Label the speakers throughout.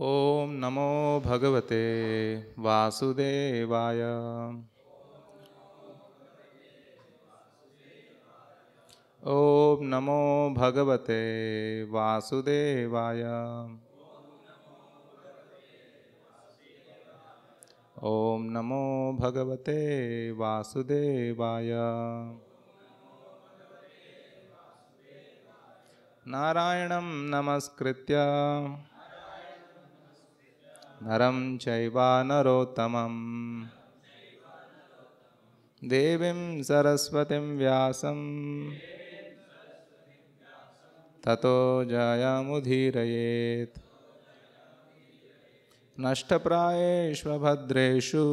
Speaker 1: ॐ नमो भगवते वासुदेवाय। ॐ नमो भगवते वासुदेवाय। ॐ नमो भगवते वासुदेवाय। नारायणं नमस्कृत्य। नरं चैव नरोत्तमं देवीं सरस्वतीं व्यासं ततो जयमुदीरयेत्। नष्टप्रायेष्वभद्रेषु।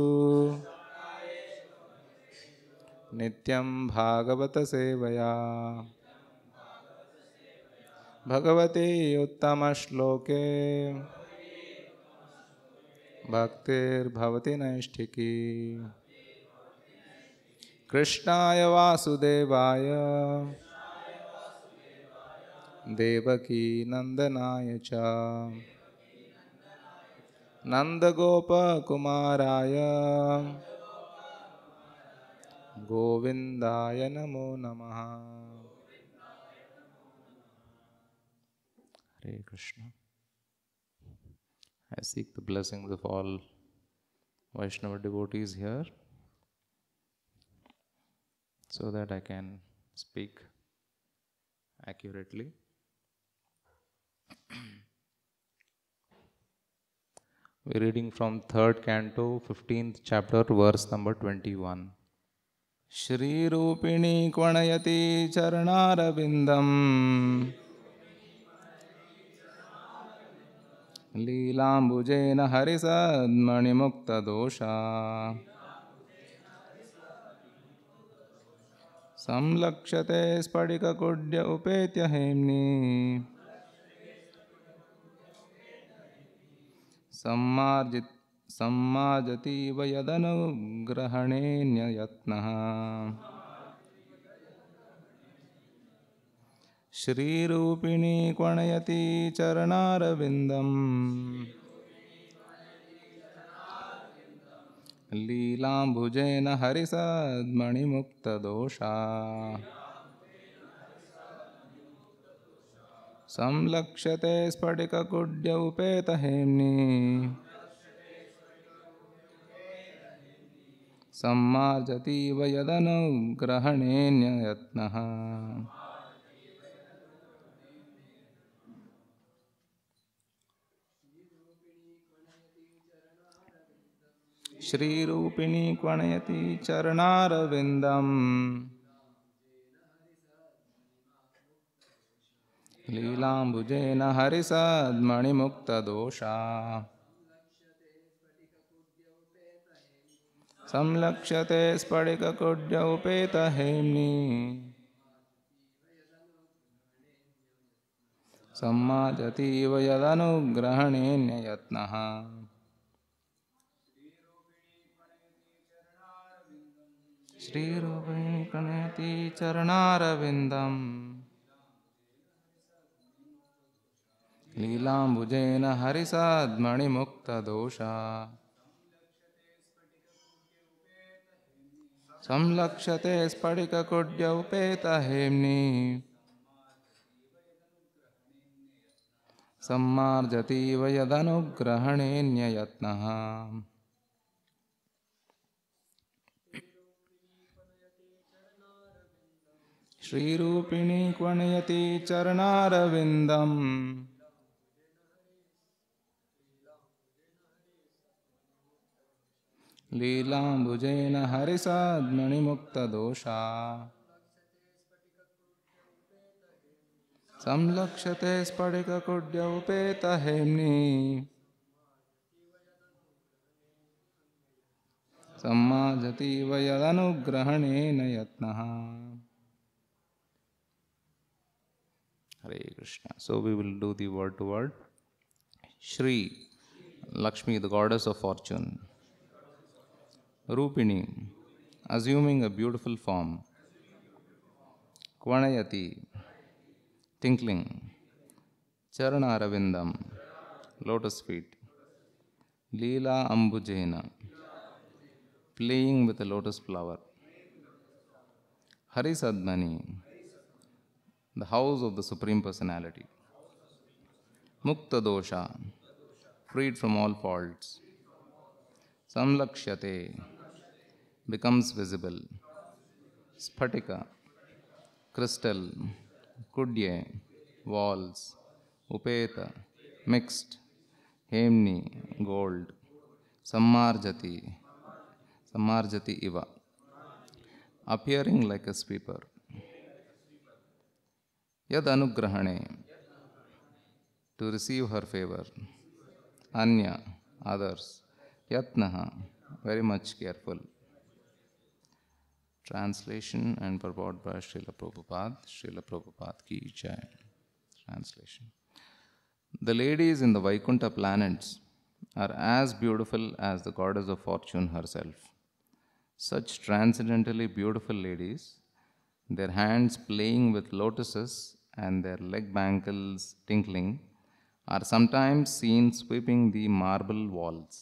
Speaker 1: नित्यं भागवतसेवया। भगवती उत्तमश्लोके। भक्तिर्भवति नैष्ठिकी। कृष्णाय वासुदेवाय। देवकी नंदनाय च। नन्दगोपकुमाराय। गोविन्दाय नमो नमः। हरे Krishna. I seek the blessings of all Vaishnava devotees here so that I can speak accurately. We're reading from third canto, 15th chapter, verse number 21. श्रीरूपिणी क्वणयति चरणारविन्दम् लीलाम्बुजेन हरिसद्मणिमुक्तदोषा संलक्ष्यते स्फटिककुड्य उपेत्य हेम्नि। सम्मार्जित सम्मार्जतीव यदनुग्रहणेऽन्ययत्नः। श्रीरूपिणी क्वणयति चरणारविन्दम्। लीलाम्बुजेन हरिसद्मणिमुक्तदोषा। संलक्ष्यते स्फटिककुड्य उपेतहेम्नि सम्मार्जतीव यदनुग्रहणेऽन्ययत्नः। श्रीरूपिणी क्वणयति चरणारविन्दम्। लीलाम्बुजेन हरिसद्मणिमुक्तदोषा। संलक्ष्यते स्फटिककुड्य उपेतहेम्नि सम्माजतीव यदनुग्रहणेऽन्ययत्नः प्रणयति चरणारविन्दम् लीलाम्बुजेन हरिसद्मणिमुक्तदोषा संलक्ष्यते स्फटिककुड्य उपेतहेम्नि सम्मार्जतीव यदनुग्रहणेऽन्ययत्नः श्रीरूपिणी क्वणयति चरणारविन्दम्। लीलाम्बुजेन हरिसद्मणिमुक्तदोषा संलक्ष्यते स्फटिककुड्य उपेतहेम्नि सम्माजतीव यदनुग्रहणेन यत्नः। Hare Krishna. So we will do the word to word. Shri Lakshmi, the goddess of fortune. Rupini, assuming a beautiful form. Kvanayati, tinkling. Charana Aravindam, lotus feet. Leela Ambujena, playing with a lotus flower. Harisadmani, the house of the Supreme Personality. Mukta dosha, freed from all faults. Samlakshyate, becomes visible. Sphatika, crystal, kudye, walls, upeta, mixed, hemni, gold, sammarjati, sammarjati iva, appearing like a sweeper. Yad anugrahane, to receive her favor. Anya, others. Yatnaha, very much careful. Translation and purport by Srila Prabhupada. Srila Prabhupada ki. Translation. The ladies in the Vaikuntha planets are as beautiful as the goddess of fortune herself. Such transcendently beautiful ladies, their hands playing with lotuses and their leg bangles tinkling, are sometimes seen sweeping the marble walls,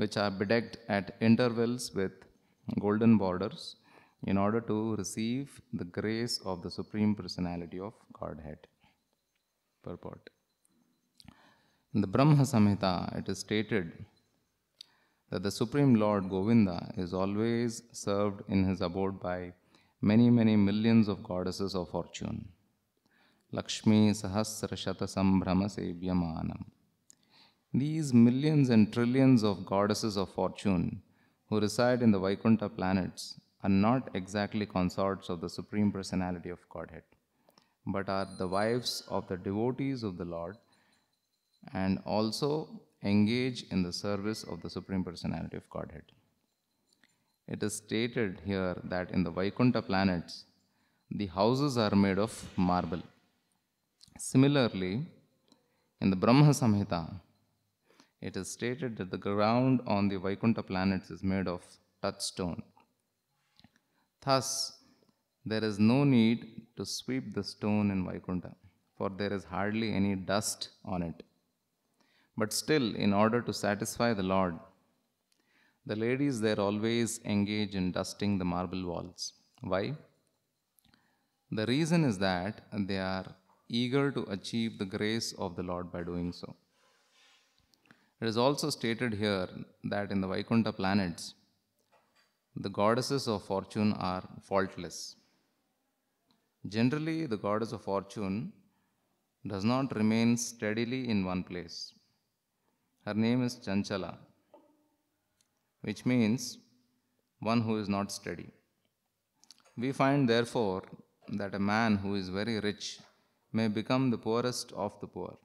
Speaker 1: which are bedecked at intervals with golden borders in order to receive the grace of the Supreme Personality of Godhead. Purport. In the Brahma Samhita, it is stated that the Supreme Lord Govinda is always served in his abode by many, many millions of goddesses of fortune. Lakshmi Sahasra Shata Sambhrama Sevyamanam. These millions and trillions of goddesses of fortune who reside in the Vaikuntha planets are not exactly consorts of the Supreme Personality of Godhead, but are the wives of the devotees of the Lord and also engage in the service of the Supreme Personality of Godhead. It is stated here that in the Vaikuntha planets, the houses are made of marble. Similarly, in the Brahma Samhita, it is stated that the ground on the Vaikuntha planets is made of touchstone. Thus, there is no need to sweep the stone in Vaikuntha, for there is hardly any dust on it. But still, in order to satisfy the Lord, the ladies there always engage in dusting the marble walls. Why? The reason is that they are eager to achieve the grace of the Lord by doing so. It is also stated here that in the Vaikuntha planets, the goddesses of fortune are faultless. Generally, the goddess of fortune does not remain steadily in one place. Her name is Chanchala, which means one who is not steady. We find, therefore, that a man who is very rich may become the poorest of the poor.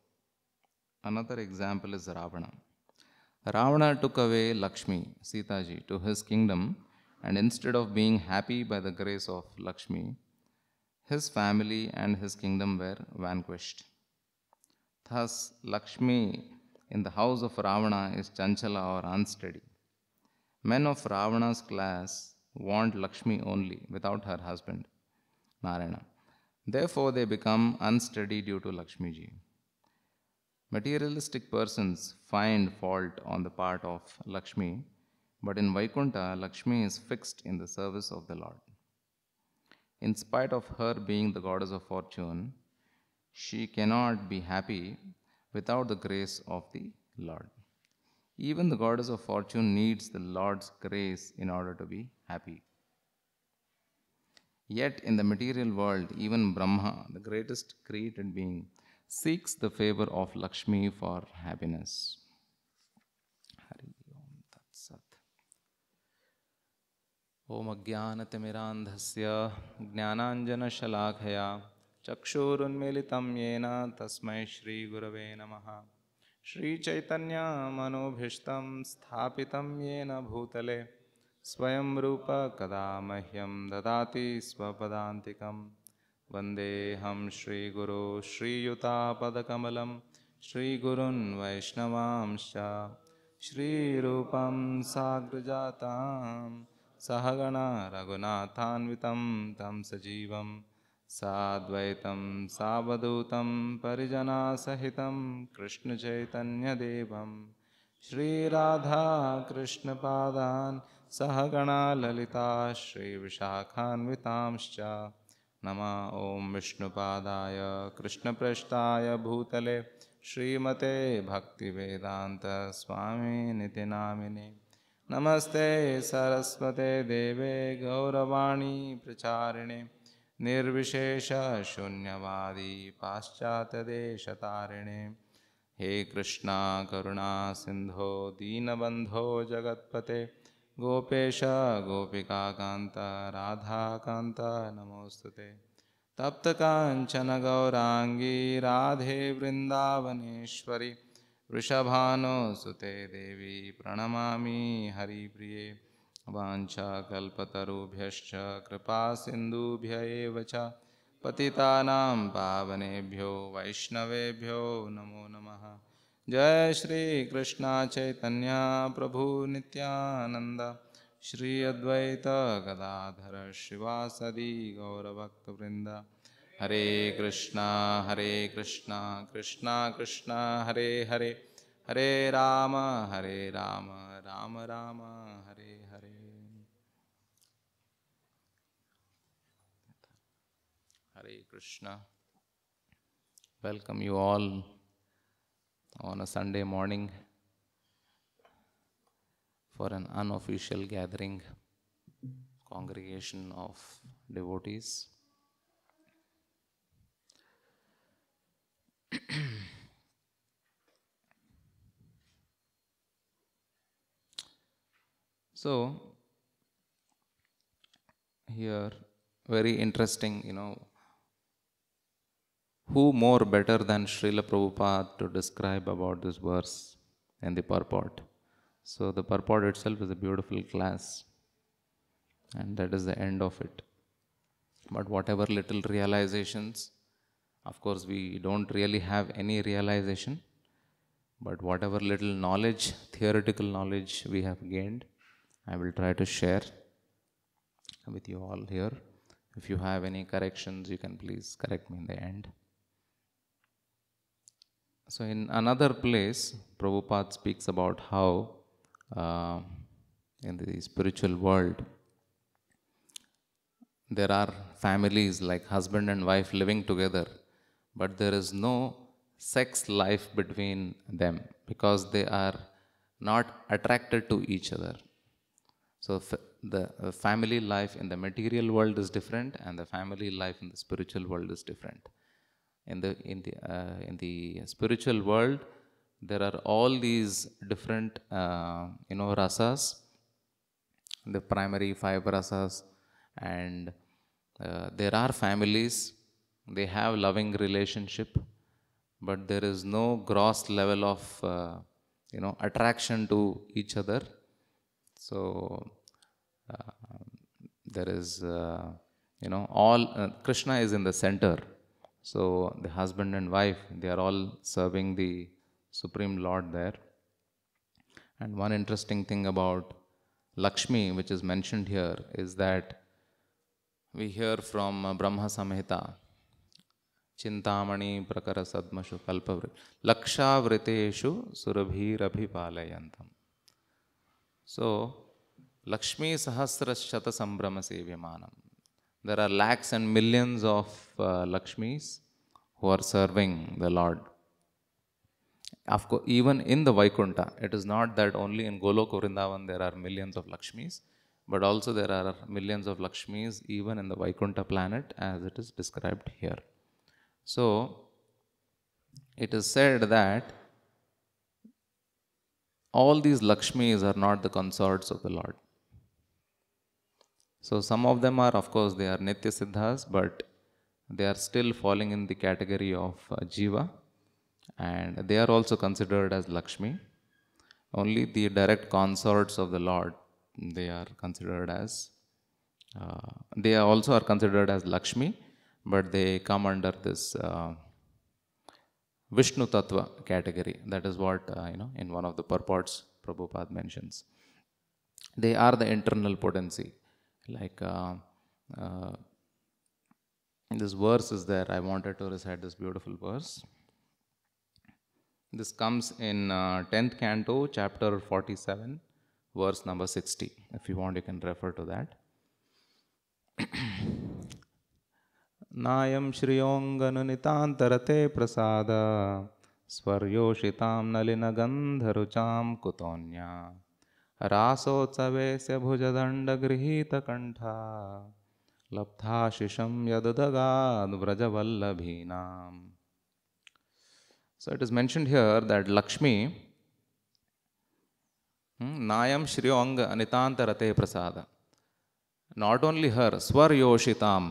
Speaker 1: Another example is Ravana. Ravana took away Lakshmi, Sitaji, to his kingdom, and instead of being happy by the grace of Lakshmi, his family and his kingdom were vanquished. Thus, Lakshmi in the house of Ravana is Chanchala or unsteady. Men of Ravana's class want Lakshmi only, without her husband, Narayana. Therefore, they become unsteady due to Lakshmiji. Materialistic persons find fault on the part of Lakshmi, but in Vaikuntha, Lakshmi is fixed in the service of the Lord. In spite of her being the goddess of fortune, she cannot be happy without the grace of the Lord. Even the goddess of fortune needs the Lord's grace in order to be happy. Yet in the material world, even Brahma, the greatest created being, seeks the favor of Lakshmi for happiness. ॐ अज्ञानतिमिरान्धस्य ज्ञानाञ्जनशलाखया चक्षुरुन्मिलितं येन तस्मै श्रीगुरवे नमः श्रीचैतन्यमनोभीष्टं स्थापितं येन भूतले स्वयं रूप कदा मह्यं ददाति स्वपदान्तिकं। वन्देऽहं श्रीगुरो श्रीयुतापदकमलं श्रीगुरुन् वैष्णवांश्च। श्रीरूपं साग्रजातां सहगणा रघुनाथान्वितं तं सजीवं। साद्वैतं सावधूतं परिजनासहितं कृष्णचैतन्यदेवं। श्रीराधाकृष्णपादान् सहगणा ललिता श्रीविशाखान्वितांश्च नमः ॐ विष्णुपादाय कृष्णपृष्ठाय भूतले। श्रीमते भक्तिवेदान्तस्वामिनिति नामिने नमस्ते सरस्वते देवे गौरवाणी प्रचारिणे। निर्विशेषशून्यवादी पाश्चात्यदेशतारिणे हे कृष्णा, करुणा, सिन्धो, दीनबन्धो, जगत्पते। गोपेश गोपिकान्त राधाकान्त नमोऽस्तु ते तप्तकाञ्चन गौराङ्गी, राधे वृन्दावनेश्वरि वृषभानुसुते देवी, प्रणमामि हरिप्रिये। वाञ्छाकल्पतरुभ्यश्च, कृपासिन्धुभ्य एव च, पतितानां पावनेभ्यो, वैष्णवेभ्यो नमो नमः। जय श्री कृष्ण चैतन्य प्रभु नित्यानन्द श्री अद्वैत गदाधर शिवासदि गौरभक्तवृन्द। Hare Krishna Hare Krishna Krishna Krishna, Hare Hare. Hare Ram Hare Ram Ram Ram, Hare Hare. Hare Krishna. Welcome you all. On a sunday morning for an unofficial gathering congregation of devotees. So, here, very interesting, you know, who more better than Srila Prabhupada to describe about this verse and the purport? So, the purport itself is a beautiful class, and that is the end of it. But whatever little realizations, of course, we don't really have any realization, but whatever little knowledge, theoretical knowledge we have gained, I will try to share with you all here. If you have any corrections, you can please correct me in the end. So, in another place, Prabhupada speaks about how uh, in the spiritual world there are families like husband and wife living together, but there is no sex life between them because they are not attracted to each other. So the family life in the material world is different, and the family life in the spiritual world is different. In the in the uh, in the spiritual world, there are all these different uh, you know rasas, the primary five rasas, and uh, there are families. They have loving relationship, but there is no gross level of uh, you know attraction to each other so uh, there is, uh, you know, all Krishna is in the center. So the husband and wife, they are all serving the Supreme Lord there. And one interesting thing about Lakshmi, which is mentioned here, is that we hear from Brahma Samhita, Chintamani Prakara Sadmashu Kalpavrit, Lakshavriteshu Surabhirabhipalayantam. So, Lakshmi Sahasrashata Sambrama Sevyamanam. There are lakhs and millions of uh, Lakshmis who are serving the Lord. Of course, even in the Vaikunta, it is not that only in Golok Vrindavan there are millions of Lakshmis, but also there are millions of Lakshmis even in the Vaikunta planet as it is described here. So, it is said that all these Lakshmis are not the consorts of the Lord. So some of them are, of course, they are Nitya Siddhas, but they are still falling in the category of uh, Jiva, and they are also considered as Lakshmi. Only the direct consorts of the Lord, they are considered as, uh, they are also are considered as Lakshmi, but they come under this uh, Vishnu Tattva category. That is what, uh, you know, in one of the purports Prabhupada mentions. They are the internal potency Like uh, uh, this verse is there. I wanted to recite this beautiful verse. This comes in uh, 10th canto, chapter 47, verse number 60. If you want, you can refer to that. नायं श्रियोऽङ्गनुनितान्तरते प्रसाद स्वर्योषितां नलिनगन्धरुचां कुतोऽन्या रासोत्सवेस्य लब्धाशिषं यददगाद्व्रजवल्लभीनां so it is mentioned here that Lakshmi नायं श्रियोङ्ग नितान्तरते प्रसाद नाट् ओन्लि हर् स्वर्योषितां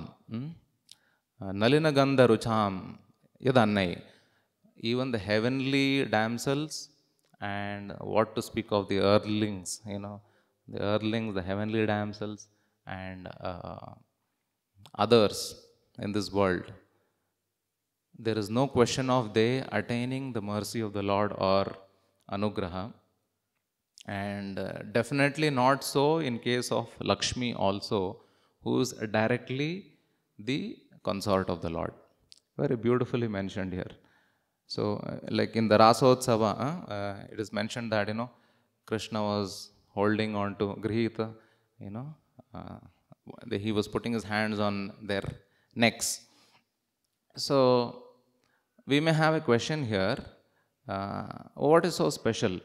Speaker 1: नलिनगन्धरुचां यदन्नै even the heavenly damsels And what to speak of the earthlings, you know, the earthlings, the heavenly damsels, and uh, others in this world there is no question of they attaining the mercy of the Lord or anugraha. And uh, definitely not so in case of Lakshmi also, who is directly the consort of the Lord. Very beautifully mentioned here. So, uh, like in the Rasotsava, uh, uh, it is mentioned that, you know, Krishna was holding on to Grihita, you know, uh, he was putting his hands on their necks. So, we may have a question here. Uh, what is so special?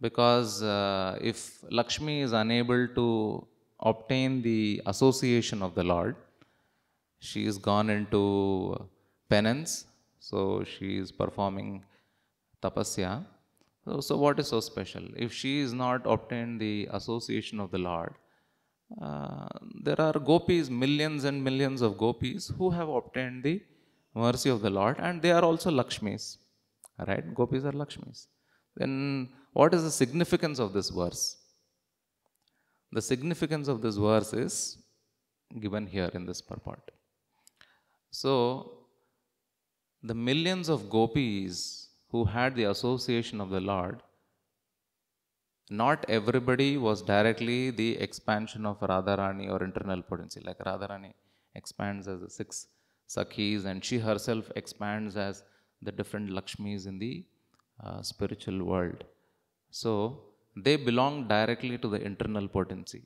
Speaker 1: Because uh, if Lakshmi is unable to obtain the association of the Lord, she is gone into penance, so she is performing tapasya. So, so what is so special? If she is not obtained the association of the Lord, uh, there are gopis, millions and millions of gopis who have obtained the mercy of the Lord, and they are also Lakshmis. Right? Gopis are Lakshmis. Then, what is the significance of this verse? The significance of this verse is given here in this purport. So, the millions of gopis who had the association of the Lord, not everybody was directly the expansion of Radharani or internal potency, like Radharani expands as the six Sakhis, and she herself expands as the different Lakshmis in the uh, spiritual world. So they belong directly to the internal potency.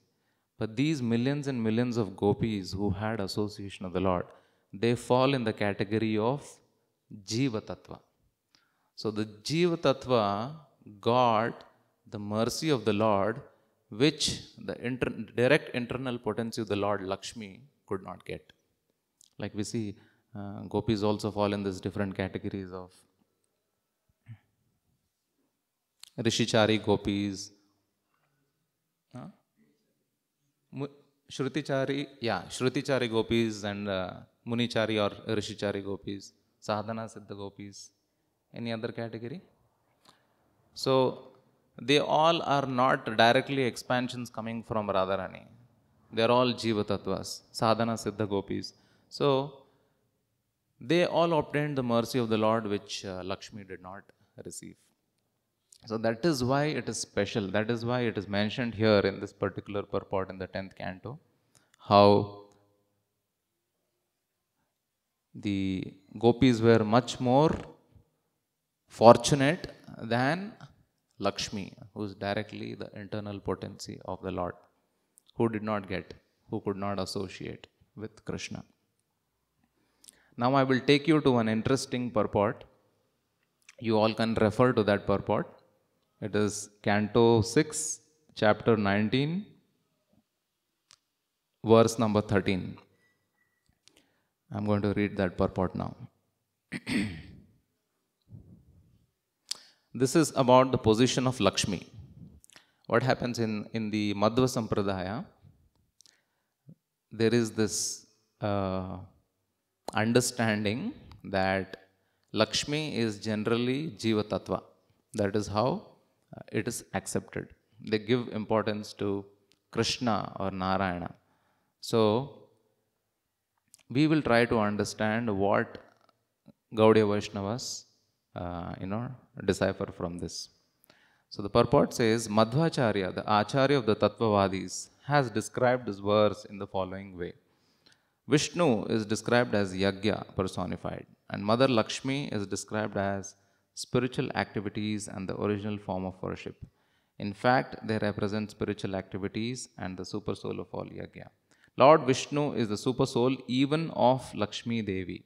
Speaker 1: But these millions and millions of gopis who had association of the Lord, they fall in the category of jiva tattva so the jivatattva god the mercy of the lord which the inter direct internal potency of the lord Lakshmi could not get like we see gopi is also fall in this different categories of ऋषिचारी gopis shrutichari या shrutichari gopis and मुनिचारी और ऋषिचारी gopis Sadhana Siddha gopis. Any other category? So, they all are not directly expansions coming from Radharani. They are all Jiva Tattvas, Sadhana Siddha gopis. So, they all obtained the mercy of the Lord, which uh, Lakshmi did not receive. So, that is why it is special. That is why it is mentioned here in this particular purport in the 10th canto how the gopis were much more fortunate than Lakshmi, who is directly the internal potency of the Lord, who did not get, who could not associate with Krishna. Now I will take you to an interesting purport. You all can refer to that purport. It is Canto 6, chapter 19, verse number 13. I'm going to read that purport now. this is about the position of Lakshmi. What happens in, in the Madhva Sampradaya? There is this uh, understanding that Lakshmi is generally Jiva Tattva. That is how uh, it is accepted. They give importance to Krishna or Narayana. So, we will try to understand what Gaudiya Vaishnavas, uh, you know, decipher from this. So, the purport says Madhvacharya, the Acharya of the Tattvavadis, has described this verse in the following way Vishnu is described as Yagya personified, and Mother Lakshmi is described as spiritual activities and the original form of worship. In fact, they represent spiritual activities and the super soul of all Yagya. Lord Vishnu is the super soul even of Lakshmi Devi,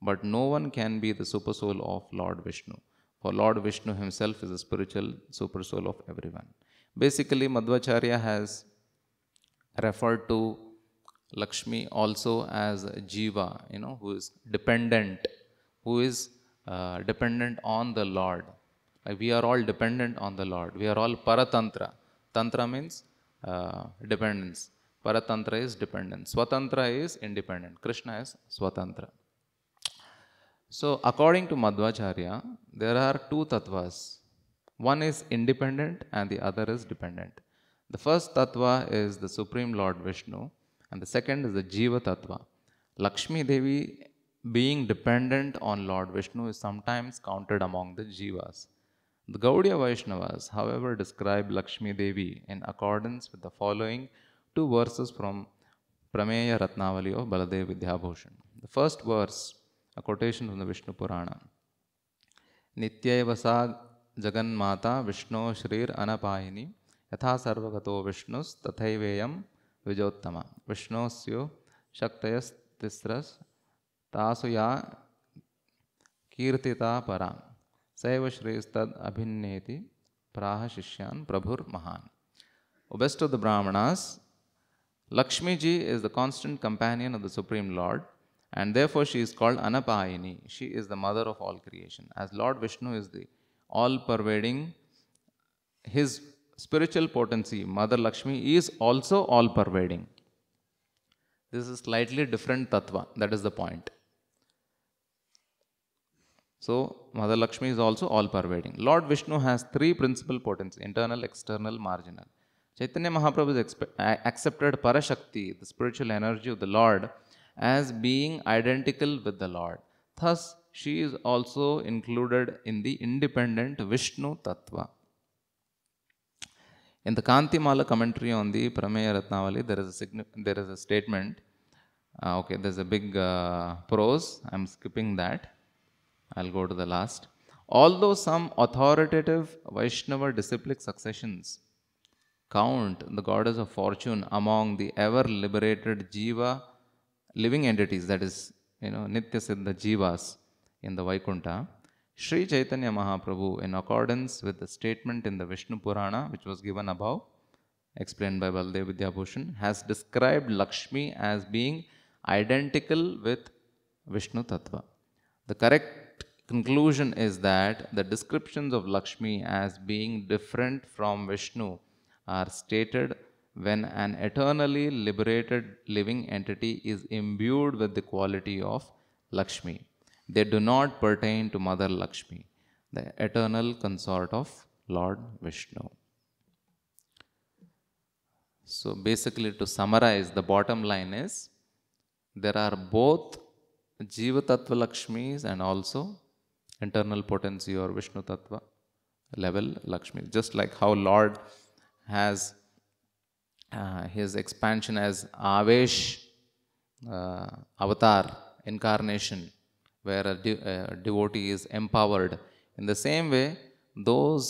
Speaker 1: but no one can be the super soul of Lord Vishnu. For Lord Vishnu himself is the spiritual super soul of everyone. Basically, Madhvacharya has referred to Lakshmi also as Jiva, you know, who is dependent, who is uh, dependent on the Lord. Like we are all dependent on the Lord. We are all paratantra. Tantra means uh, dependence. Paratantra is dependent. Swatantra is independent. Krishna is Swatantra. So, according to Madhvacharya, there are two tattvas. One is independent and the other is dependent. The first tattva is the Supreme Lord Vishnu, and the second is the Jiva tattva. Lakshmi Devi, being dependent on Lord Vishnu, is sometimes counted among the Jivas. The Gaudiya Vaishnavas, however, describe Lakshmi Devi in accordance with the following two verses from Prameya Ratnavali of Baladev Vidyabhushan. The first verse, a quotation from the Vishnu Purana. Nityayavasa Jagan Mata Vishnu Shrir Anapayini Yatha Sarvagato Vishnus Tathayveyam Dvijottama Vishnosyo Shaktayas Tisras Tasuya Kirtita Param Saiva Shristad Abhinneti Praha Shishyan Prabhur Mahan O best of the Brahmanas, Lakshmi ji is the constant companion of the Supreme Lord, and therefore she is called Anapayini. She is the mother of all creation. As Lord Vishnu is the all pervading, his spiritual potency, Mother Lakshmi, is also all pervading. This is slightly different tattva, that is the point. So, Mother Lakshmi is also all pervading. Lord Vishnu has three principal potencies internal, external, marginal. Chaitanya Mahaprabhu accepted Parashakti, the spiritual energy of the Lord, as being identical with the Lord. Thus, she is also included in the independent Vishnu Tattva. In the Kantimala commentary on the Prameya Ratnavali, there is a, there is a statement. Uh, okay, there's a big uh, prose. I'm skipping that. I'll go to the last. Although some authoritative Vaishnava disciplic successions count the goddess of fortune among the ever liberated jiva living entities, that is, you know, Nitya Siddha Jivas in the Vaikunta, Sri Chaitanya Mahaprabhu, in accordance with the statement in the Vishnu Purana, which was given above, explained by Baldev Vidyabhushan, has described Lakshmi as being identical with Vishnu Tattva. The correct conclusion is that the descriptions of Lakshmi as being different from Vishnu are stated when an eternally liberated living entity is imbued with the quality of Lakshmi. They do not pertain to Mother Lakshmi, the eternal consort of Lord Vishnu. So, basically, to summarize, the bottom line is there are both Jiva Tattva Lakshmis and also internal potency or Vishnu Tattva level Lakshmi. Just like how Lord has uh, his expansion as Avesh uh, avatar, incarnation, where a, de- a devotee is empowered. In the same way, those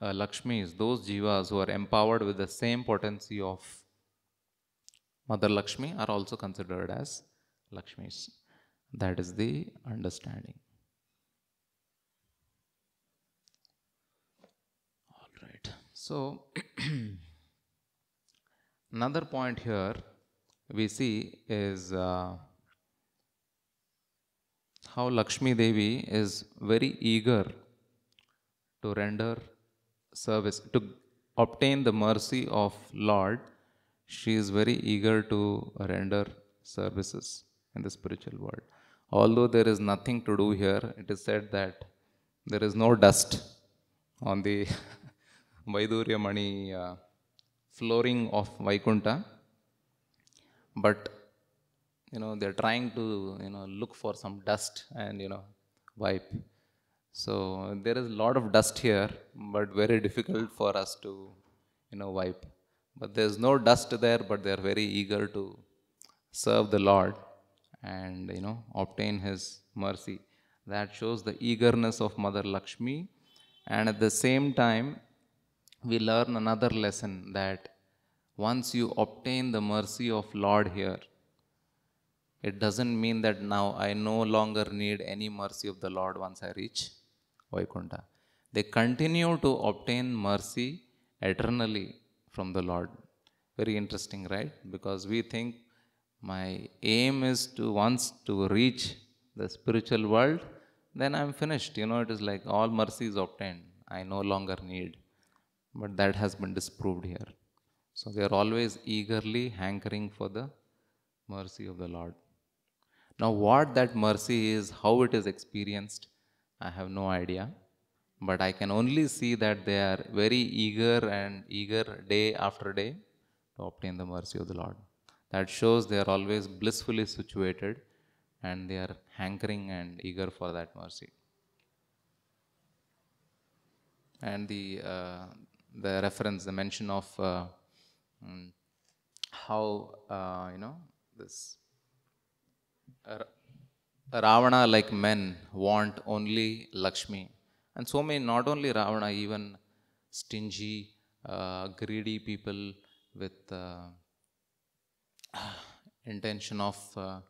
Speaker 1: uh, Lakshmis, those Jivas who are empowered with the same potency of Mother Lakshmi are also considered as Lakshmis. That is the understanding. All right. So, another point here we see is uh, how Lakshmi Devi is very eager to render service, to obtain the mercy of Lord. She is very eager to render services in the spiritual world. Although there is nothing to do here, it is said that there is no dust on the Vaidurya uh, flooring of Vaikunta, but you know they're trying to you know look for some dust and you know wipe. So there is a lot of dust here, but very difficult for us to you know wipe. But there's no dust there, but they're very eager to serve the Lord and you know obtain His mercy. That shows the eagerness of Mother Lakshmi, and at the same time, we learn another lesson that once you obtain the mercy of Lord here, it doesn't mean that now I no longer need any mercy of the Lord once I reach Vaikuntha. They continue to obtain mercy eternally from the Lord. Very interesting, right? Because we think my aim is to once to reach the spiritual world, then I'm finished. You know, it is like all mercy is obtained. I no longer need. But that has been disproved here. So they are always eagerly hankering for the mercy of the Lord. Now, what that mercy is, how it is experienced, I have no idea. But I can only see that they are very eager and eager day after day to obtain the mercy of the Lord. That shows they are always blissfully situated and they are hankering and eager for that mercy. And the, uh, the reference, the mention of uh, mm, how, uh, you know, this Ravana, like men, want only Lakshmi. And so many, not only Ravana, even stingy, uh, greedy people with uh, intention of uh,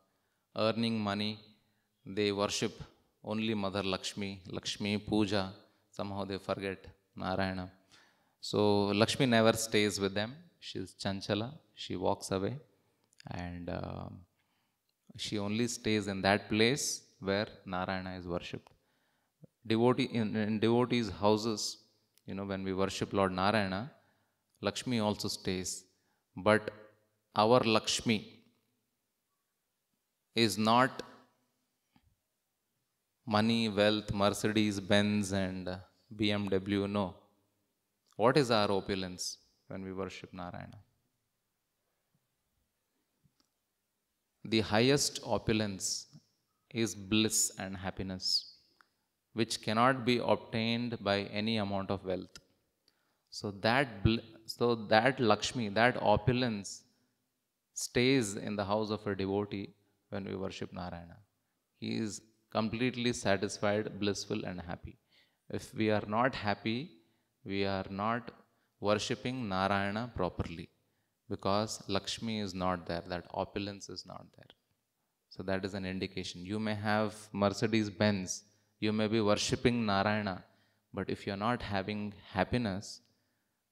Speaker 1: earning money, they worship only Mother Lakshmi, Lakshmi Puja. Somehow they forget Narayana. So Lakshmi never stays with them. She's Chanchala. She walks away. And uh, she only stays in that place where Narayana is worshipped. Devotee in, in devotees' houses, you know, when we worship Lord Narayana, Lakshmi also stays. But our Lakshmi is not money, wealth, Mercedes, Benz, and BMW. No. What is our opulence when we worship Narayana? The highest opulence is bliss and happiness, which cannot be obtained by any amount of wealth. So that, so that Lakshmi, that opulence, stays in the house of a devotee when we worship Narayana. He is completely satisfied, blissful, and happy. If we are not happy, we are not worshipping Narayana properly because Lakshmi is not there, that opulence is not there. So that is an indication. You may have Mercedes Benz, you may be worshipping Narayana, but if you are not having happiness,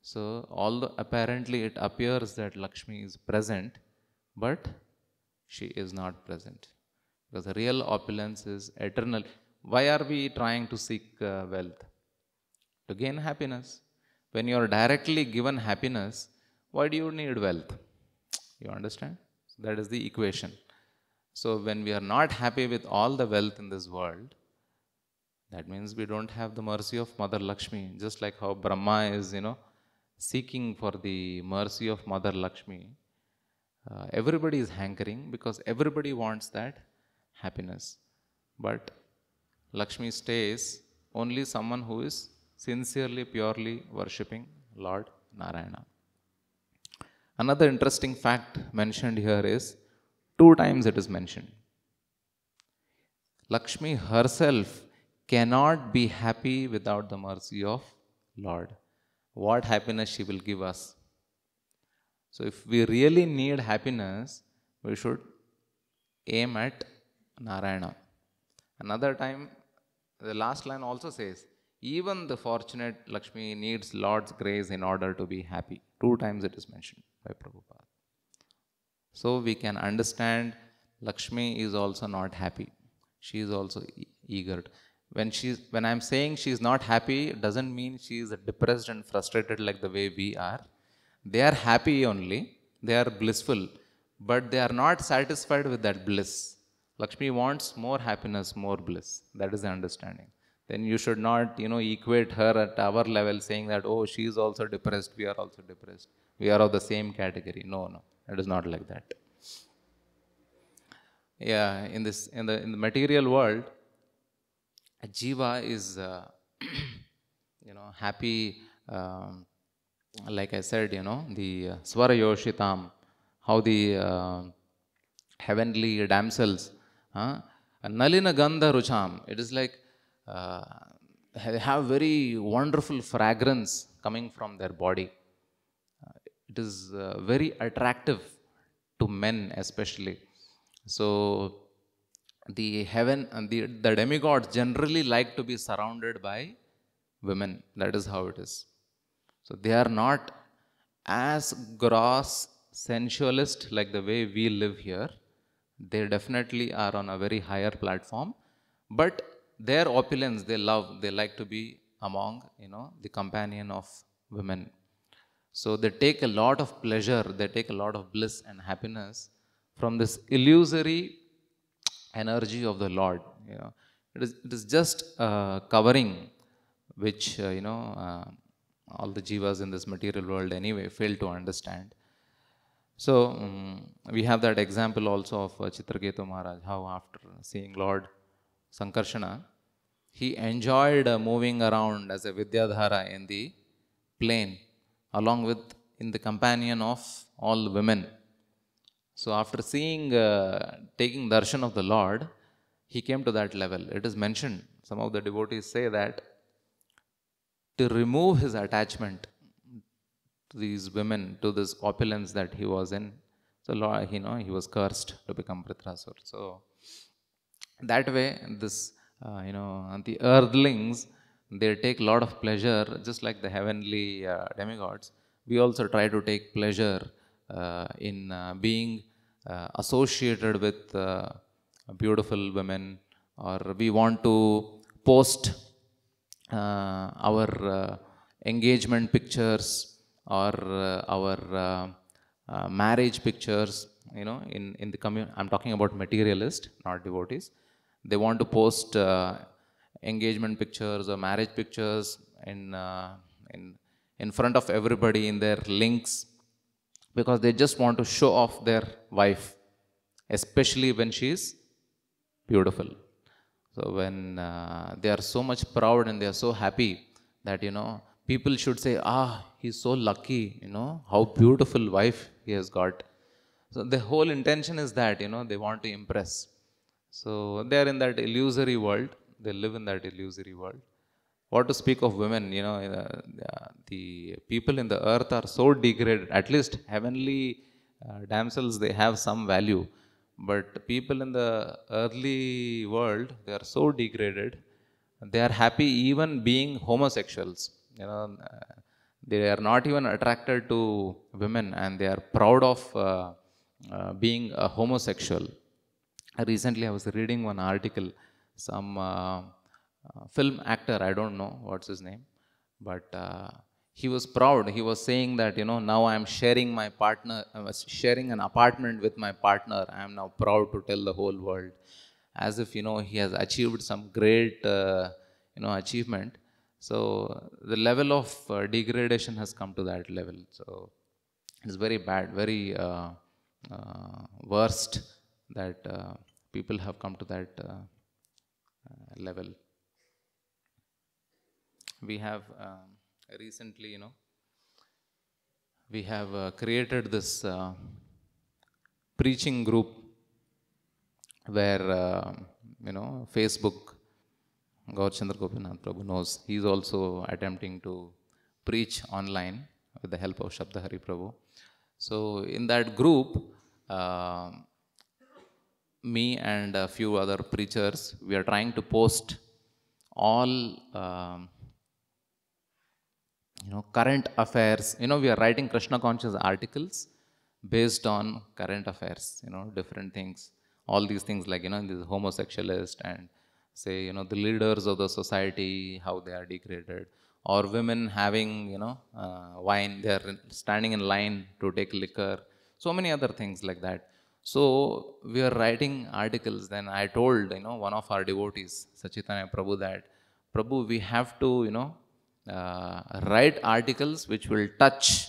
Speaker 1: so although apparently it appears that Lakshmi is present, but she is not present. Because the real opulence is eternal. Why are we trying to seek uh, wealth? To gain happiness. When you are directly given happiness, why do you need wealth? You understand? That is the equation. So when we are not happy with all the wealth in this world, that means we don't have the mercy of Mother Lakshmi. Just like how Brahma is, you know, seeking for the mercy of Mother Lakshmi. Uh, everybody is hankering because everybody wants that happiness. But Lakshmi stays only someone who is sincerely, purely worshipping Lord Narayana. Another interesting fact mentioned here is two times it is mentioned. Lakshmi herself cannot be happy without the mercy of Lord. What happiness she will give us. So, if we really need happiness, we should aim at Narayana. Another time, the last line also says, even the fortunate Lakshmi needs Lord's grace in order to be happy. Two times it is mentioned by Prabhupada. So we can understand Lakshmi is also not happy. She is also e- eager. When she's when I'm saying she is not happy, it doesn't mean she is depressed and frustrated like the way we are. They are happy only, they are blissful, but they are not satisfied with that bliss. Lakshmi wants more happiness, more bliss. That is the understanding. Then you should not, you know, equate her at our level saying that, oh, she is also depressed, we are also depressed. We are of the same category. No, no. It is not like that. Yeah, in this in the in the material world, a jiva is uh, you know happy um, like i said you know the uh, swara yoshitam how the uh, heavenly damsels. Huh? Nalina Gandha Rucham. It is like uh, they have very wonderful fragrance coming from their body. Uh, it is uh, very attractive to men, especially. So, the heaven and the, the demigods generally like to be surrounded by women. That is how it is. So, they are not as gross sensualist like the way we live here. They definitely are on a very higher platform, but their opulence they love, they like to be among, you know, the companion of women. So they take a lot of pleasure, they take a lot of bliss and happiness from this illusory energy of the Lord. You know, it is, it is just covering which, uh, you know, uh, all the jivas in this material world anyway fail to understand. So um, we have that example also of uh, Chitraketu Maharaj, how after seeing Lord Sankarshana, he enjoyed uh, moving around as a Vidyadhara in the plain, along with in the companion of all the women. So after seeing, uh, taking darshan of the Lord, he came to that level. It is mentioned. Some of the devotees say that to remove his attachment to these women, to this opulence that he was in, so Lord, you know, he was cursed to become Vritrasur. So that way, this, uh, you know, the earthlings, they take a lot of pleasure, just like the heavenly uh, demigods. We also try to take pleasure uh, in uh, being uh, associated with uh, beautiful women, or we want to post our engagement pictures or our marriage pictures, you know, in, in the community. I'm talking about materialist, not devotees. They want to post uh, engagement pictures or marriage pictures in, uh, in, in front of everybody in their links because they just want to show off their wife, especially when she is beautiful. So when uh, they are so much proud and they are so happy that you know people should say, ah, he's so lucky, you know, how beautiful wife he has got. So the whole intention is that you know they want to impress. So they are in that illusory world. They live in that illusory world. What to speak of women? You know, uh, the people in the earth are so degraded. At least heavenly uh, damsels, they have some value but people in the early world, they are so degraded. They are happy even being homosexuals. You know, uh, they are not even attracted to women, and they are proud of uh, uh, being a homosexual. Recently, I was reading one article. Some uh, uh, film actor, I don't know what's his name, but uh, he was proud. He was saying that, you know, now I am sharing my partner, I was sharing an apartment with my partner. I am now proud to tell the whole world. As if, you know, he has achieved some great, uh, you know, achievement. So the level of uh, degradation has come to that level. So it's very bad, very uh, uh worst that uh, people have come to that uh, level. We have. Um, recently, you know, we have uh, created this uh, preaching group where, uh, you know, Facebook, Gaurchandra Gopinath Prabhu knows, he's also attempting to preach online with the help of Shabda Hari Prabhu. So, in that group, uh, me and a few other preachers, we are trying to post all um, you know, current affairs. You know, we are writing Krishna conscious articles based on current affairs, you know, different things. All these things like, you know, this homosexualist and say, you know, the leaders of the society, how they are degraded. Or women having, you know, uh, wine, they are standing in line to take liquor. So many other things like that. So we are writing articles. Then I told, you know, one of our devotees, Sachitanya Prabhu, that Prabhu, we have to, you know, uh, write articles which will touch.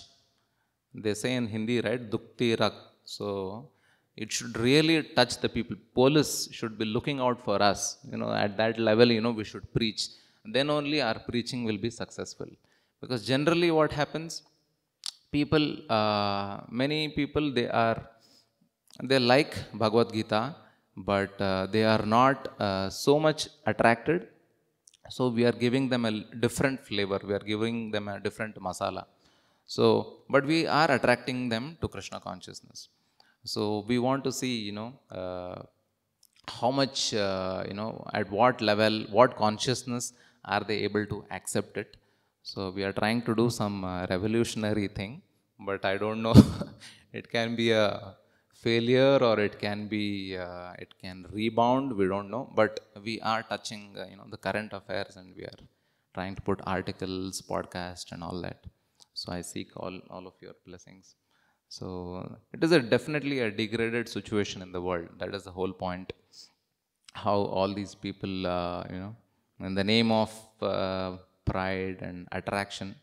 Speaker 1: They say in Hindi, right? Dukti rak. So it should really touch the people. Police should be looking out for us. You know, at that level, you know, we should preach. Then only our preaching will be successful. Because generally, what happens? People, uh, many people, they are they like Bhagavad Gita, but uh, they are not uh, so much attracted. So we are giving them a different flavor. We are giving them a different masala. So, but we are attracting them to Krishna consciousness. So we want to see, you know, uh, how much, uh, you know, at what level, what consciousness are they able to accept it. So we are trying to do some uh, revolutionary thing, but I don't know. it can be a failure or it can be, uh, it can rebound. We don't know, but we are touching, uh, you know, the current affairs and we are trying to put articles, podcast, and all that. So I seek all, all of your blessings. So it is a definitely a degraded situation in the world. That is the whole point. How all these people, uh, you know, in the name of uh, pride and attraction,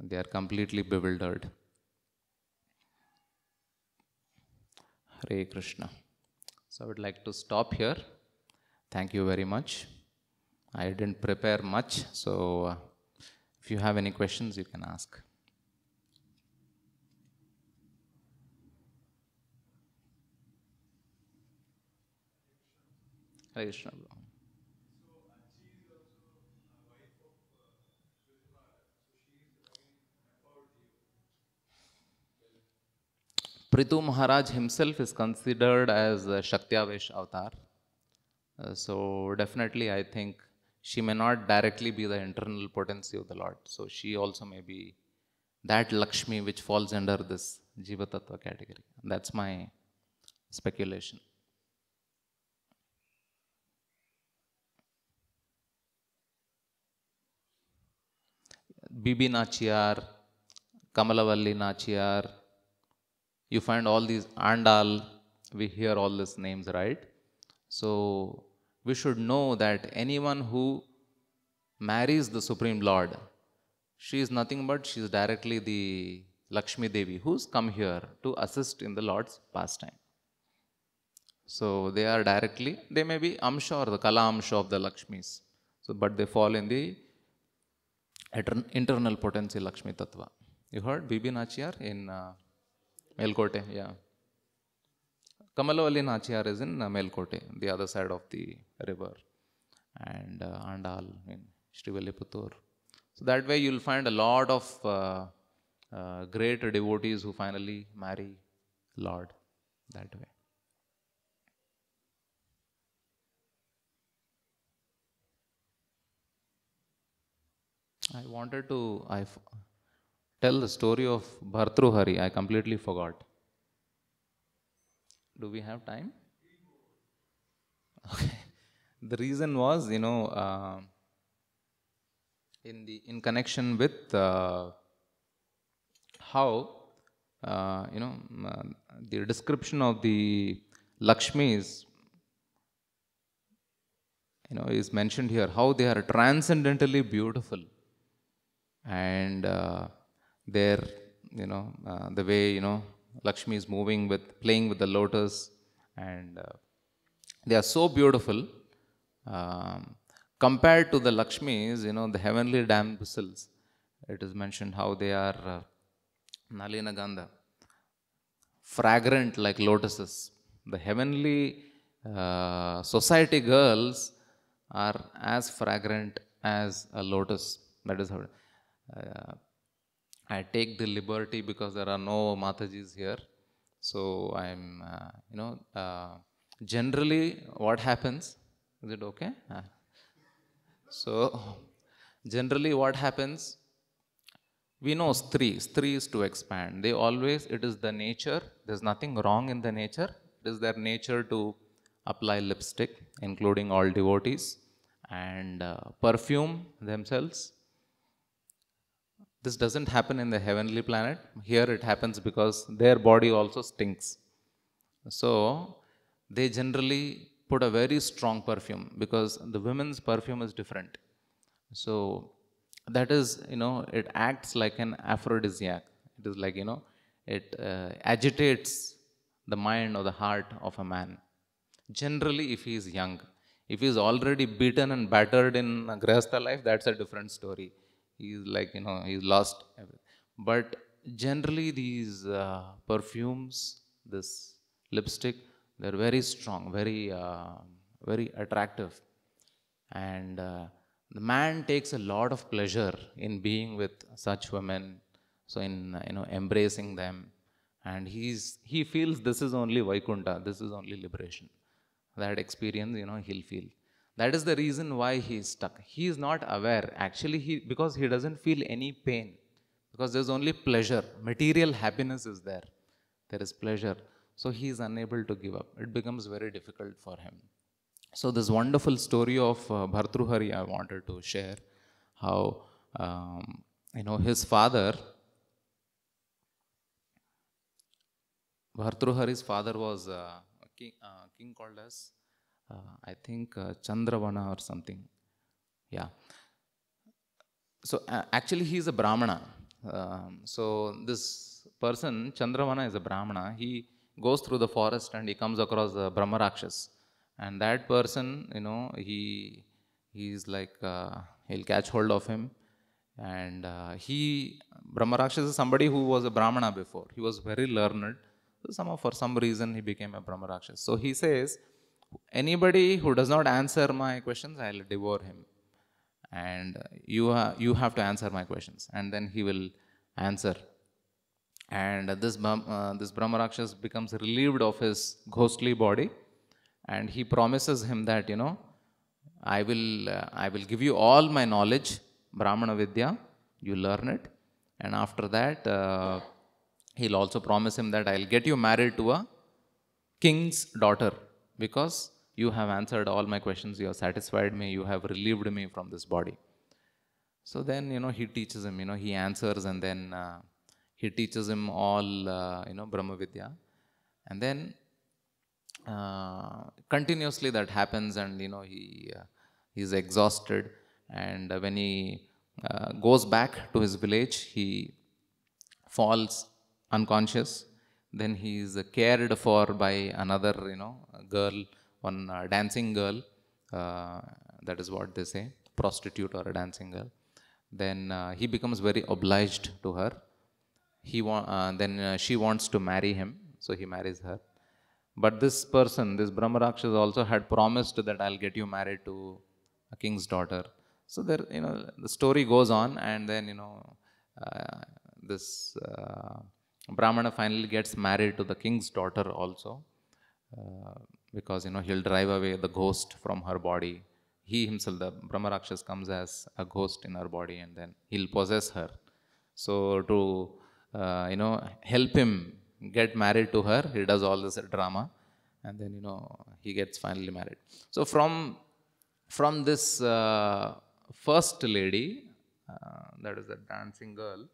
Speaker 1: they are completely bewildered. Hare Krishna. So I would like to stop here. Thank you very much. I didn't prepare much, so uh, if you have any questions, you can ask. Hare Krishna. Prithu Maharaj himself is considered as a Shaktiavesh avatar. Uh, so definitely, I think she may not directly be the internal potency of the Lord. So she also may be that Lakshmi which falls under this Jiva Tattva category. That's my speculation. Bibi Nachiyar, Kamalavalli Nachiyar, you find all these Andal, we hear all these names, right? So we should know that anyone who marries the Supreme Lord, she is nothing but she is directly the Lakshmi Devi who's come here to assist in the Lord's pastime. So they are directly, they may be Amsha or the Kala Amsha of the Lakshmis. So, but they fall in the internal potency Lakshmi Tattva. You heard Bibi Nachiyar in uh, Melkote, yeah. Kamalavalli Nachiyar is in uh, Melkote, the other side of the river, and uh, Andal in Srivilliputur. So that way you'll find a lot of uh, uh, great devotees who finally marry Lord that way. I wanted to I tell the story of Bhartruhari. I completely forgot. Do we have time? Okay. The reason was, you know, uh, in the in connection with uh, how uh, you know uh, the description of the Lakshmis you know is mentioned here how they are transcendentally beautiful and uh, their you know uh, the way you know Lakshmi is moving with playing with the lotus and uh, they are so beautiful um, compared to the Lakshmis you know the heavenly damsels it is mentioned how they are uh, Nalina Gandha fragrant like lotuses. The heavenly uh, society girls are as fragrant as a lotus. That is how uh, I take the liberty because there are no Matajis here. So I'm, uh, you know, uh, generally what happens, is it okay? Uh, so generally what happens, we know stri, stri is to expand. They always, it is the nature, there's nothing wrong in the nature. It is their nature to apply lipstick, including all devotees, and uh, perfume themselves this doesn't happen in the heavenly planet. Here it happens because their body also stinks. So they generally put a very strong perfume because the women's perfume is different. So that is, you know, it acts like an aphrodisiac. It is like, you know, it uh, agitates the mind or the heart of a man. Generally, if he is young, if he is already beaten and battered in Grihastha life, that's a different story he's like you know he's lost everything. but generally these uh, perfumes this lipstick. They're very strong, very, uh, very attractive. And uh, the man takes a lot of pleasure in being with such women, so in you know embracing them, and he's he feels this is only Vaikunta, this is only liberation. That experience, you know, he'll feel. That is the reason why he is stuck. He is not aware. Actually, he because he doesn't feel any pain, because there's only pleasure. Material happiness is there. There is pleasure. So he is unable to give up. It becomes very difficult for him. So this wonderful story of uh, Bhartruhari I wanted to share, how um, you know his father, Bhartruhari's father was uh, a king, uh, king called as I think uh, Chandravana or something. Yeah. So uh, actually he is a Brahmana. Um, so this person Chandravana is a Brahmana. He goes through the forest and he comes across the Brahma Rakshas and that person you know he he's like uh, he'll catch hold of him and uh, he brahmarakshas is somebody who was a brahmana before he was very learned so some for some reason he became a brahmarakshas so he says anybody who does not answer my questions i'll devour him. And you ha- you have to answer my questions and then he will answer. And this uh, this brahmarakshas becomes relieved of his ghostly body and he promises him that you know i will uh, i will give you all my knowledge brahmana vidya you learn it. And after that uh, he'll also promise him that i'll get you married to a king's daughter because you have answered all my questions you have satisfied me you have relieved me from this body. So then you know he teaches him you know he answers and then uh, he teaches him all uh, you know brahma vidya. And then uh, continuously that happens and you know he uh, he's exhausted. And uh, when he uh, goes back to his village he falls unconscious then he is cared for by another you know girl one uh, dancing girl uh, that is what they say prostitute or a dancing girl. Then uh, he becomes very obliged to her. He wa- uh, then uh, she wants to marry him so he marries her. But this person this brahmarakshas also had promised that i'll get you married to a king's daughter. So there you know the story goes on and then you know uh, this uh, brahmana finally gets married to the king's daughter also uh, because you know he'll drive away the ghost from her body. He himself the brahma rakshas comes as a ghost in her body and then he'll possess her. So to uh, you know help him get married to her he does all this drama and then you know he gets finally married. So from from this uh, first lady uh, that is the dancing girl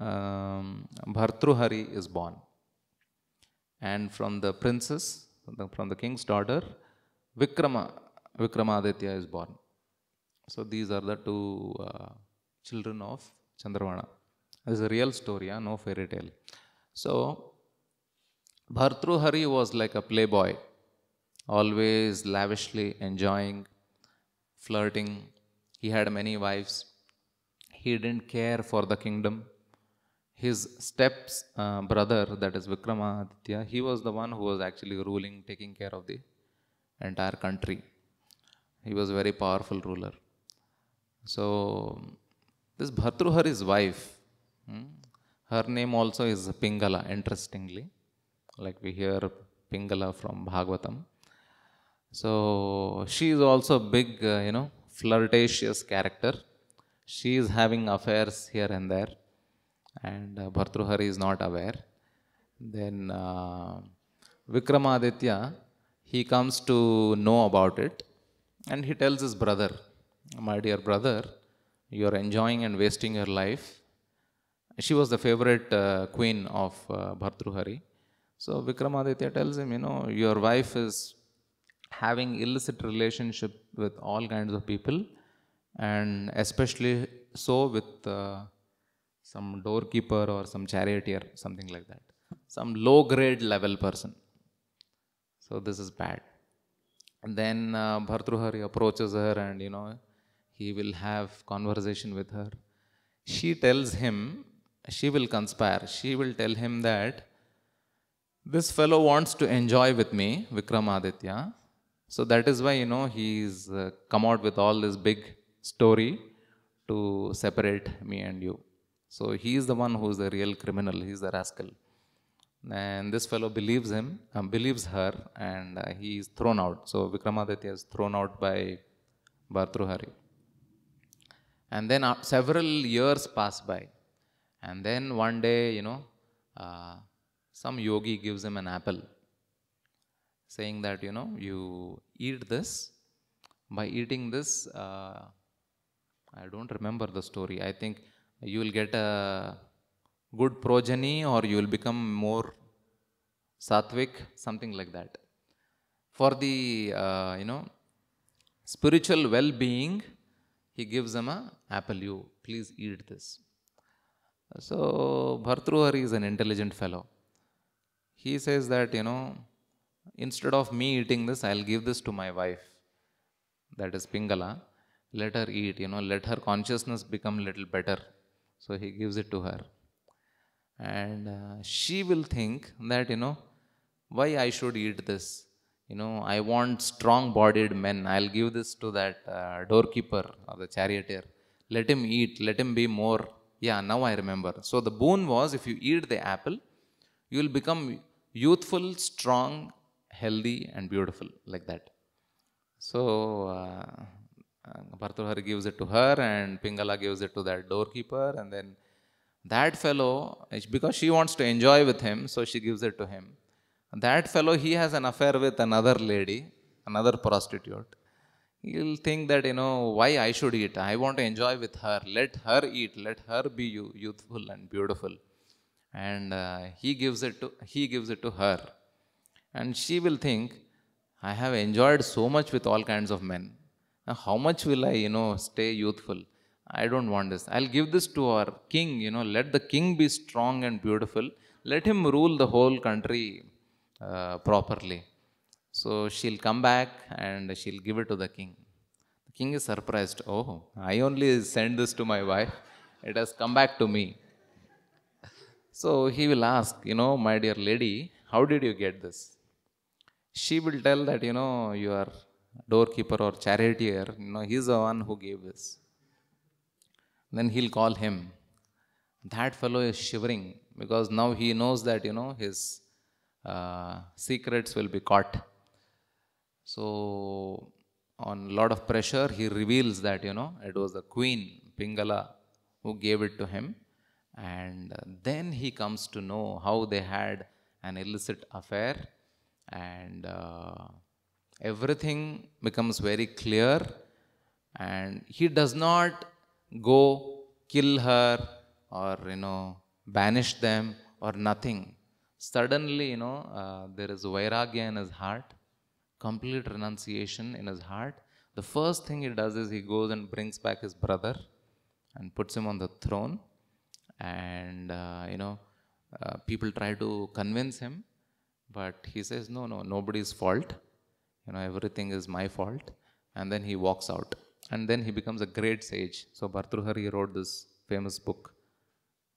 Speaker 1: um, bhartruhari is born and from the princess, from the, king's daughter, Vikrama, Vikramaditya is born. So these are the two uh, children of Chandravana. This is a real story, huh? no fairy tale. So Bhartruhari was like a playboy, always lavishly enjoying, flirting. He had many wives. He didn't care for the kingdom his steps uh, brother that is vikramaditya he was the one who was actually ruling taking care of the entire country. He was a very powerful ruler. So this bhartruhari's wife hmm, her name also is pingala interestingly. Like we hear pingala from bhagavatam. So she is also a big uh, you know flirtatious character. She is having affairs here and there and uh, Bhartruhari is not aware. Then uh, Vikramaditya, he comes to know about it and he tells his brother, My dear brother, you are enjoying and wasting your life. She was the favorite uh, queen of uh, Bhartruhari. So Vikramaditya tells him, You know, your wife is having illicit relationship with all kinds of people and especially so with uh, some doorkeeper or some charioteer, something like that. Some low grade level person. So this is bad. And then uh, Bhartruhari approaches her and you know he will have conversation with her. She tells him, she will conspire. She will tell him that This fellow wants to enjoy with me, Vikramaditya. So that is why, you know, he's uh, come out with all this big story to separate me and you. So he is the one who is the real criminal, he is the rascal. And this fellow believes him, um, believes her, and uh, he is thrown out. So Vikramaditya is thrown out by Bhartruhari. And then uh, several years pass by. And then one day, you know, uh, some yogi gives him an apple, saying that, you know, you eat this. By eating this, uh, I don't remember the story. I think you will get a good progeny or you will become more sattvic, something like that. For the, uh, you know, spiritual well-being, he gives them a apple. You please eat this. So Bhartruhari is an intelligent fellow. He says that, you know, instead of me eating this, I'll give this to my wife. That is Pingala. Let her eat, you know, let her consciousness become a little better. So he gives it to her. And uh, she will think that, you know, why I should eat this? You know, I want strong bodied men. I'll give this to that uh, doorkeeper or the charioteer. Let him eat, let him be more. Yeah, now I remember. So the boon was if you eat the apple, you will become youthful, strong, healthy, and beautiful, like that. So uh, Bhartruhari gives it to her, and Pingala gives it to that doorkeeper, and then that fellow, because she wants to enjoy with him, so she gives it to him. That fellow, he has an affair with another lady, another prostitute. He'll think that, you know, why I should eat? I want to enjoy with her. Let her eat. Let her be youthful and beautiful. And uh, he gives it to he gives it to her. And she will think, I have enjoyed so much with all kinds of men. Now, how much will I, you know, stay youthful? I don't want this. I'll give this to our king, you know, let the king be strong and beautiful. Let him rule the whole country uh, properly. So she'll come back and she'll give it to the king. The king is surprised. Oh, I only sent this to my wife. It has come back to me. So he will ask, you know, my dear lady, how did you get this? She will tell that, you know, your doorkeeper or charioteer, you know, he's the one who gave this. Then he'll call him. That fellow is shivering because now he knows that, you know, his uh, secrets will be caught. So, on a lot of pressure, he reveals that, you know, it was the queen, Pingala, who gave it to him. And then he comes to know how they had an illicit affair. And uh, everything becomes very clear. And he does not go kill her or, you know, banish them or nothing Suddenly, you know, uh, there is vairagya in his heart, complete renunciation in his heart. The first thing he does is he goes and brings back his brother and puts him on the throne. And, uh, you know, uh, people try to convince him, but he says, no, no, nobody's fault. You know, everything is my fault. And then he walks out. And then he becomes a great sage. So Bhartruhari wrote this famous book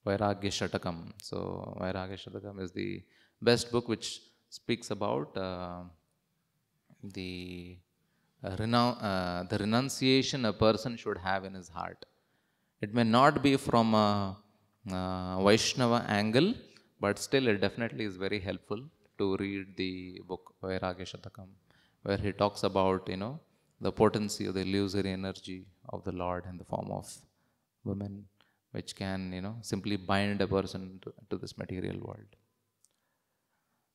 Speaker 1: Vairagya Shatakam. So, Vairagya Shatakam is the best book which speaks about uh, the, uh, renun- uh, the renunciation a person should have in his heart. It may not be from a, a Vaishnava angle, but still it definitely is very helpful to read the book Vairagya Shatakam, where he talks about, you know, the potency of the illusory energy of the Lord in the form of women which can you know simply bind a person to, to this material world.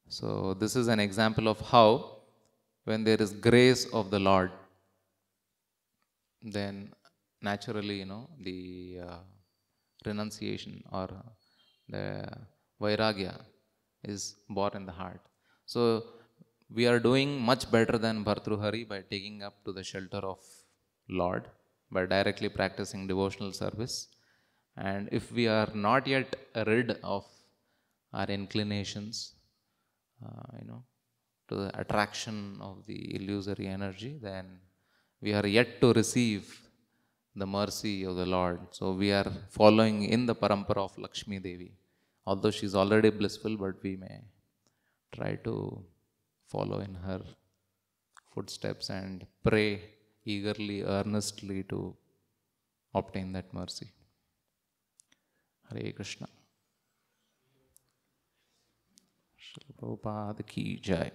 Speaker 1: So this is an example of how when there is grace of the lord then naturally you know the uh, renunciation or the vairagya is born in the heart. So we are doing much better than Bhartruhari by taking up to the shelter of Lord, by directly practicing devotional service. And if we are not yet rid of our inclinations, uh, you know, to the attraction of the illusory energy, then we are yet to receive the mercy of the Lord. So we are following in the parampara of Lakshmi Devi. Although she is already blissful, but we may try to follow in her footsteps and pray eagerly, earnestly to obtain that mercy. Hare Krishna. Srila Prabhupada ki jai.